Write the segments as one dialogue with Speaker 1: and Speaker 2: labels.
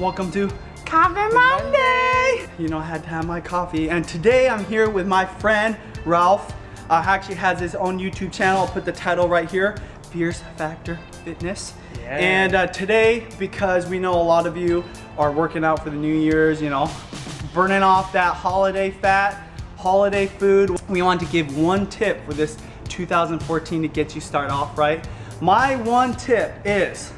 Speaker 1: Welcome to Coffee Monday! You know, I had to have my coffee. And today I'm here with my friend, Ralph. Uh, actually has his own YouTube channel. I'll put the title right here, Fierce Factor Fitness.
Speaker 2: Yeah.
Speaker 1: And uh, today, because we know a lot of you are working out for the New Year's, you know, burning off that holiday fat, holiday food, we want to give one tip for this 2014 to get you started off right. My one tip is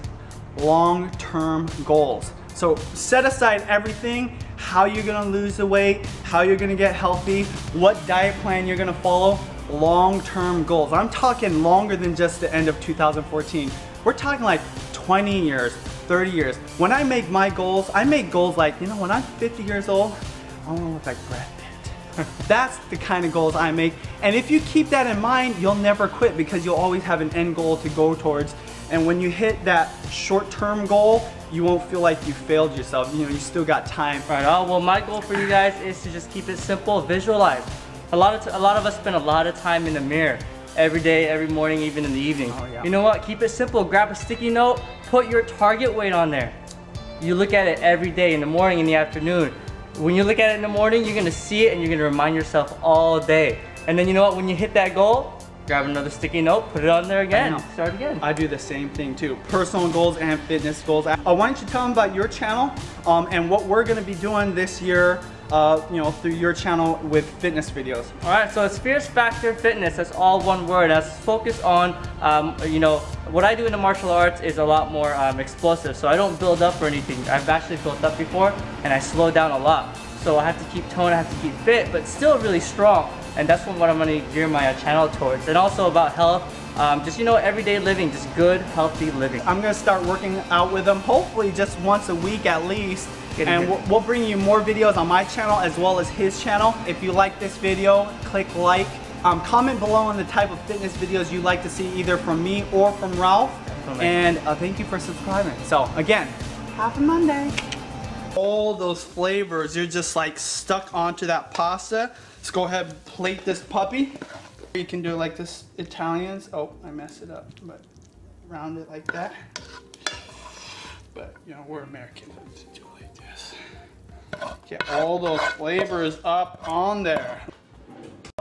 Speaker 1: long-term goals. So set aside everything, how you're gonna lose the weight, how you're gonna get healthy, what diet plan you're gonna follow, long-term goals. I'm talking longer than just the end of 2014. We're talking like 20 years, 30 years. When I make my goals, I make goals like, you know, when I'm 50 years old, I wanna look like Brad Pitt. That's the kind of goals I make. And if you keep that in mind, you'll never quit because you'll always have an end goal to go towards. And when you hit that short-term goal, you won't feel like you failed yourself. You know, you still got time.
Speaker 2: Right on. Well, my goal for you guys is to just keep it simple, visualize. A lot of t- a lot of us spend a lot of time in the mirror every day, every morning, even in the evening.
Speaker 1: Oh, yeah.
Speaker 2: You know what? Keep it simple. Grab a sticky note, put your target weight on there. You look at it every day in the morning, in the afternoon. When you look at it in the morning, you're gonna see it and you're gonna remind yourself all day. And then you know what? When you hit that goal, grab another sticky note, put it on there again, start again.
Speaker 1: I do the same thing too. Personal goals and fitness goals. Uh, why don't you tell them about your channel um, and what we're gonna be doing this year, uh, you know, through your channel with fitness videos.
Speaker 2: All right, so it's Fierce Factor Fitness. That's all one word. That's focused on, um, you know, what I do in the martial arts is a lot more um, explosive. So I don't build up or anything. I've actually built up before, and I slow down a lot. So I have to keep tone, I have to keep fit, but still really strong. And that's what I'm gonna gear my channel towards. And also about health, um, just you know, everyday living, just good, healthy living.
Speaker 1: I'm gonna start working out with them, hopefully just once a week at least.
Speaker 2: Get
Speaker 1: and we'll, we'll bring you more videos on my channel as well as his channel. If you like this video, click like. Um, comment below on the type of fitness videos you'd like to see either from me or from Ralph.
Speaker 2: Definitely.
Speaker 1: And uh, thank you for subscribing. So again, happy Monday. All those flavors, you're just like stuck onto that pasta. Let's go ahead and plate this puppy. You can do it like this Italians. Oh, I messed it up, but round it like that. But you know, we're Americans. Let's do it like this. Get all those flavors up on there.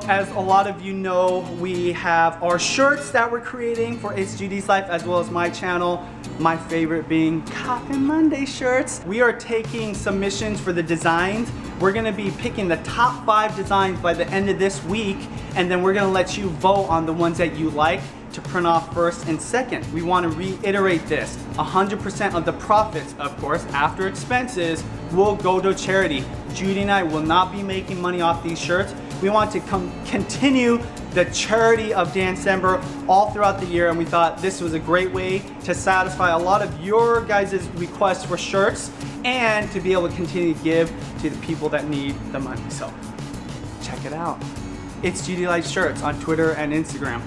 Speaker 1: As a lot of you know, we have our shirts that we're creating for ItsJudysLife as well as my channel. My favorite being Coffee Monday shirts. We are taking submissions for the designs. We're gonna be picking the top five designs by the end of this week, and then we're gonna let you vote on the ones that you like to print off first and second. We want to reiterate this. 100% of the profits, of course, after expenses, will go to charity. Judy and I will not be making money off these shirts. We want to com- continue the charity of December all throughout the year, and we thought this was a great way to satisfy a lot of your guys' requests for shirts and to be able to continue to give to the people that need the money. So check it out. It's GD Life Shirts on Twitter and Instagram.